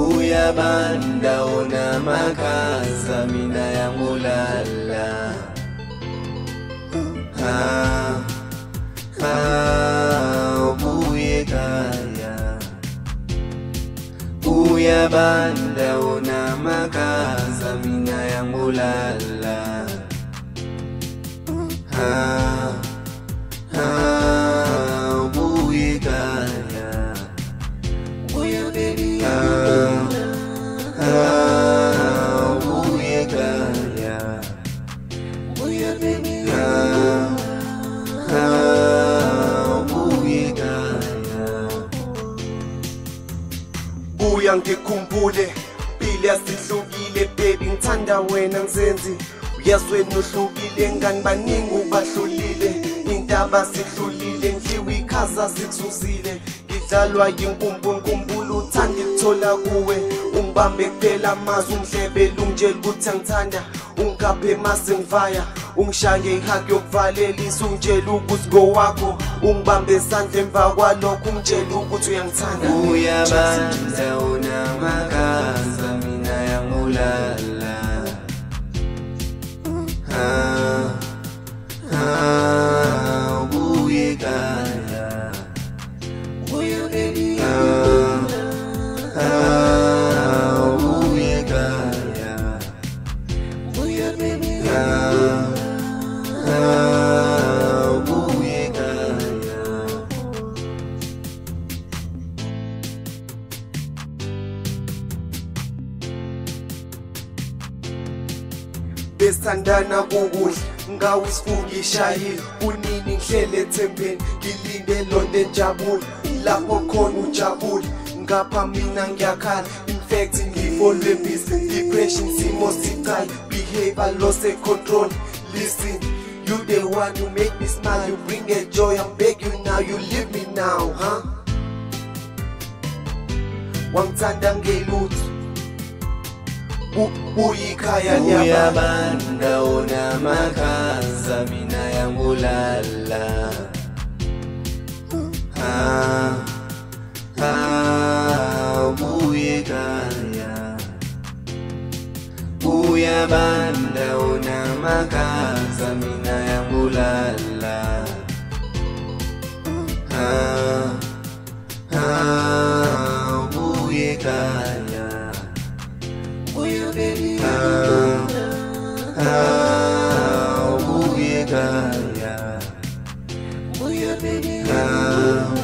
Uya banda ona makaza mina yangu lala ha, ha, ubuye kaya. Banda ona makaza mina yangu lala ha, ha, ubuye kaya. Buya ngikhumbule. Phila sihlukile baby ngithanda wena ngizenzi. Uyazwena uhlukile ngani baningi ubahlulile intaba sihlulile ndliwe ikhaza sikuzuzile ngidlalwa yinkumbu nkumbulo uthanda ikuthola kuwe. Ungibambe kuphela amazwi undlebe lungitshela ukuthi angithanda. Ungikaphe mase ngivaya ungishaye ihaki yokuvalelisa ungitshela ukuthi ngowakho ungibambe esandla emva kwalokho ungitshela ukuthi uyangithanda. maka Samina yang ulala Ha Ha Ubuye kaya Uyo baby. Besithandana kukuhle ngawo isifuki ishayile kunini ngihlele ethembeni ngilinde lonto enjabule lapho khona ujabule ngapha mina ngiyakhala infact ngifolwe busy depression simo sicayi behavior loss control listen you the one who make me smile you bring a joy i'm begging you now you leave me now huh? Wangithanda ngelutho. uyikayanyabanda makaza mina yangulala ha, ha, ubuyekaya uyabanda unamakhaza mina yangulala ha, ha, ubuyekaya baby booyah, booyah, baby, booyah,